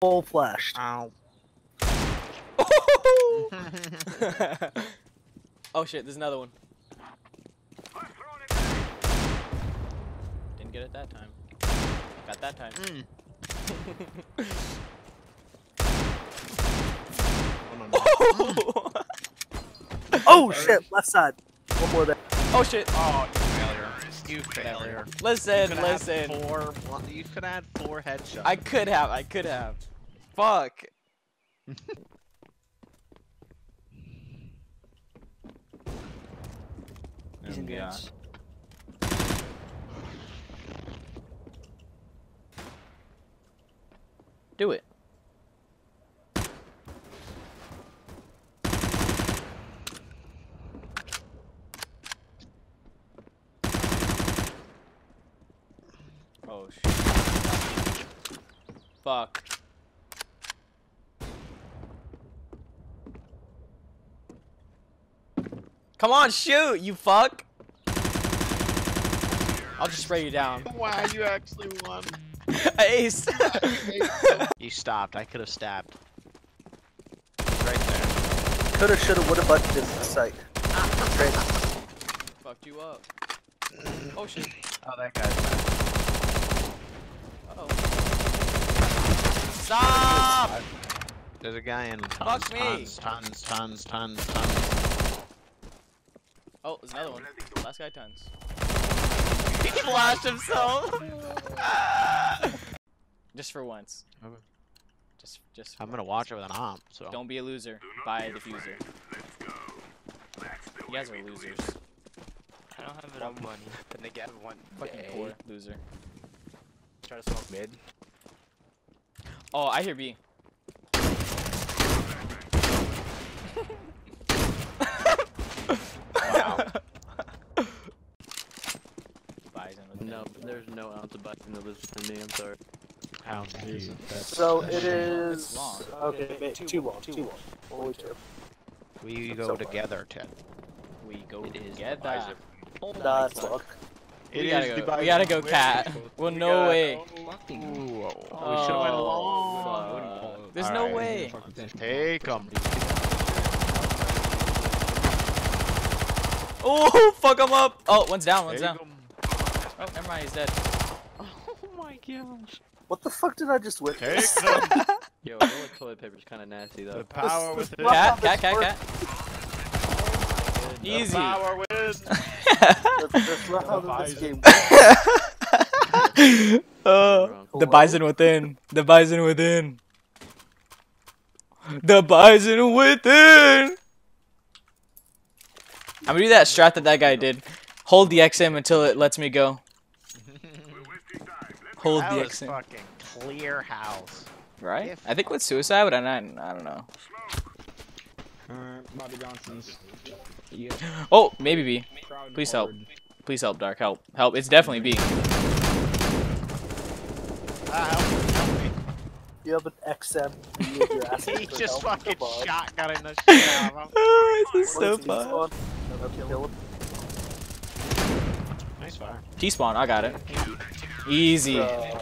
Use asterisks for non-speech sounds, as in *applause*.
full flashed. Ow. *laughs* oh shit, there's another one. Didn't get it that time. Got that time. Mm. *laughs* Oh shit, left side. One more there. oh shit. Oh, you failure. You. Listen, You could have listen. Four. You could add four headshots. I could have, I could have. Fuck. *laughs* He's in Yeah. Do it. Oh shit. Fuck. Come on, shoot, you fuck! I'll just spray you down. *laughs* Wow, you actually won. *laughs* Ace! *laughs* you stopped. I could have stabbed. Right there. Coulda, shoulda, woulda, but didn't sight. Great. Fucked you up. Oh shit. Oh, that guy's back. Uh oh. Stop! There's a guy in tons, Fuck me. tons, tons, tons, tons, tons. Oh, there's another one. Last guy tons. He flashed himself! *laughs* just for once. Okay. Just, just. I'm gonna once. watch it with an AWP, so. Don't be a loser. Buy a defuser. You guys are losers. I don't have enough money. *laughs* Then they get one Fucking poor loser. Try to smoke mid. Oh, I hear B. Wow. No, there's no ounce of bite in the list for me. I'm sorry. How So it is. It's long. Okay, wait, two long, two long. Only two. We go far. together, Ted. We go It is together. Nah, it's long. We gotta go. We gotta go, cat. Well, no way. Ooh, oh, we should have went Oh, along. fuck. There's no Alright. way. Take 'em. *laughs* Oh, fuck him up. Oh, one's down. One's Take down. 'em. Oh, never mind. He's dead. *laughs* Oh my gosh. What the fuck did I just Take witness? them. *laughs* Yo, roll toilet paper's kind of nasty though. The power This- within. this- Cat, this cat, cat, works. cat. Oh the Easy. Power wins. That's, that's not how this game *laughs* Uh, the bison within. The bison within. The bison within. I'm gonna do that strat that that guy did. Hold the XM until it lets me go. Hold that the was XM. fucking clear house. Right? if- I think with suicide, but I don't, I don't know. Bobby Johnson's. Oh, maybe B. Please help. Please help, Dark. Help. Help. It's definitely B. Ah, help me, help me. You have an XM. You use your *laughs* ass He just help. fucking Come on. shotgunning the shit out of him. *laughs* oh, this is so fun. spawn? Never kill him. Nice fire. T spawn. I got it. Easy. Uh,